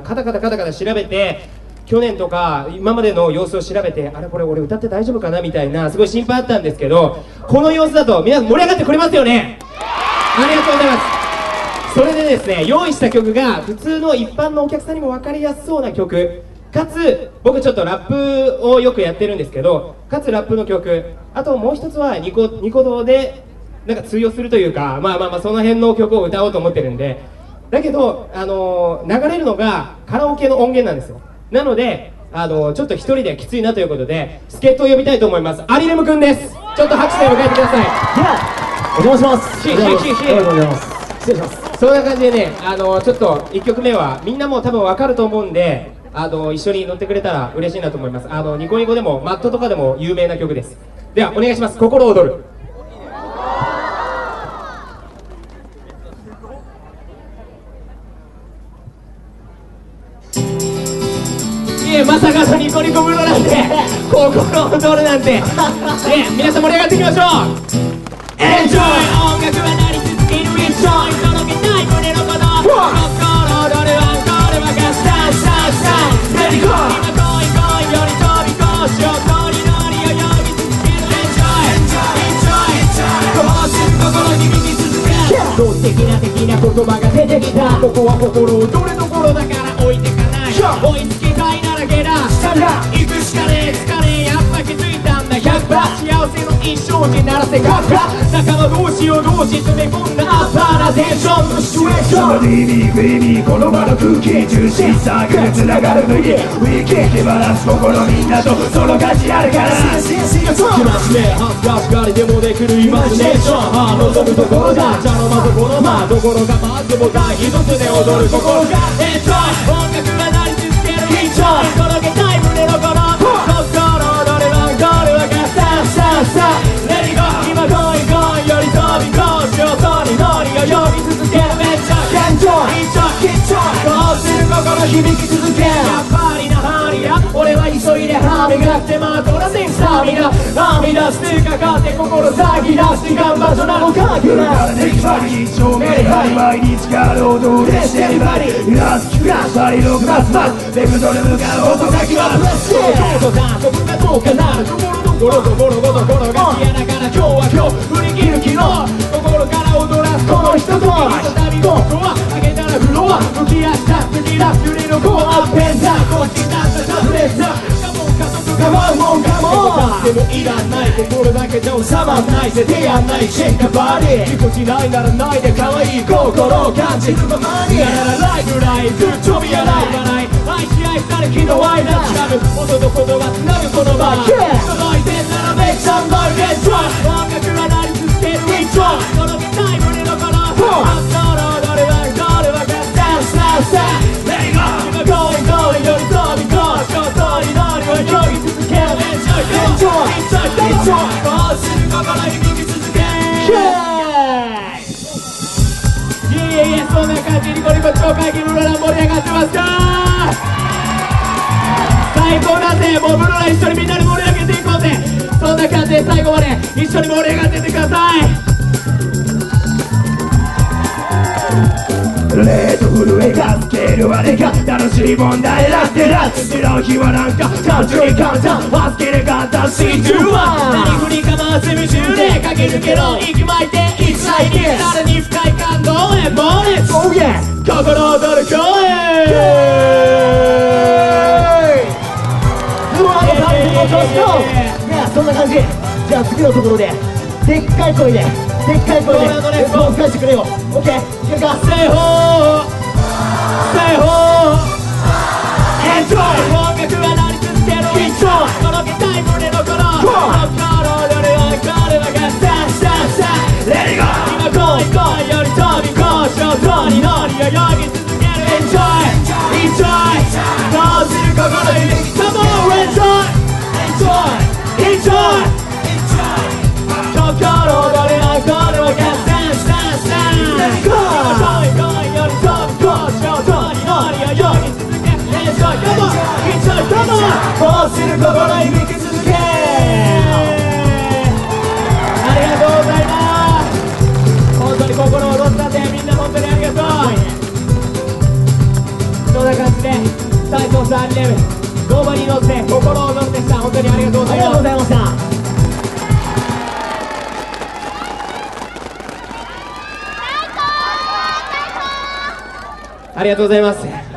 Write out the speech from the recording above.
カタカタカタカタ調べて去年とか今までの様子を調べてあれこれ俺歌って大丈夫かなみたいなすごい心配あったんですけどこの様子だと皆さん盛り上がってくれますよね。ありがとうございます。それでですね用意した曲が普通の一般のお客さんにも分かりやすそうな曲。かつ僕ちょっとラップをよくやってるんですけどかつラップの曲。あともう一つはニコニコ動でなんか通用するというかまあまあまあその辺の曲を歌おうと思ってるんでだけど、あのー流れるのがカラオケの音源なんですよなので、あのーちょっと一人できついなということで助っ人を呼びたいと思いますアリレムくんですちょっと拍手で迎えてくださいではお邪魔しますししししありがとうございます失礼しますそんな感じでね、あのちょっと1曲目はみんなも多分わかると思うんで、あの一緒に乗ってくれたら嬉しいなと思います。あのニコニコでもマットとかでも有名な曲です。ではお願いします。心躍る。いえまさかのニコニコ風呂なんて心躍るなんて。ね皆さん盛り上がっていきましょう。Enjoy! 音楽はなり続ける Enjoy 届けたい胸の鼓動心躍るアンコールはガスタンスタンスタンス Let it go 今来い来いより飛び越しよノリノリを呼び続ける Enjoy Enjoy こうする心に響き続ける動的な的な言葉が出てきたここは心をどれどころだから置いてかない追いつきたいならゲラ行くしかねえつかねえやっぱ気づいたんだ。100%幸せの一生にならせかっか仲間同士を同士詰め込んだアッパーなテンションのシチュエーション。リーミーこの場の空気中心サークルつながる麦。ウィーキー手放す心みんなとその価値あるから。気ましめ恥ずかしがりでもできるイマジネーションあ望むところだ茶の間とこの間どころがまずボタン一つで踊る心がこうする心響き続けやっぱりなハリア俺は急いで歯磨く手間取らせんスタミナ。編み出してかかって心咲き出して頑張るそなのかけなテキパリ一丁目で毎日から踊れしてるバリラスキュラスパリログマスマスベクトル向かう音先はプレスどうだ。どこがどうかなるところどころどころどころが消えながら今日は今日振り切る昨日心から踊らすこの人とひとたび僕は上げたらフロア浮き足した次ラップリのコアアップエンダーこっちだったタブレットカモン加速カモンモンカモンでもいらない心だけじゃ収まんないぜ手やんないシェイカバディぎこちないならないで可愛い心を感じやらないぐらいずっと見やない笑い愛し愛され喜怒哀楽しなる音と言葉つなぐこの場届いてんならめっちゃうまいレンそんな感じにゴリゴリ超会議の裏盛り上がってますか？最高だぜ。もうブロラ一緒にみんなで盛り上げていこうぜ。そんな感じで最後まで一緒に盛り上がっててください。レート震えがつけるあれが楽しい問題だってな白日はなんか単純に簡単。はつける簡単。C2 は何振りかませ夢中で駆け抜けろ。息巻いて一切に誰に深い。感動へボーネス Oh yeah 心躍る声うわーパリの調子とねそんな感じ。じゃあ次のところででっかい声ででっかい声でレスポンス返してくれよ。オッケーいけるか Say ho Say ho Enjoy こうする心に響き続け。ありがとうございます。本当に心躍ったんでみんな本当にありがとう。そんな感じで体操3レベルゴーバに乗って心を乗せてさ本当にありがとうごありがとうございますざいましたありがとうございます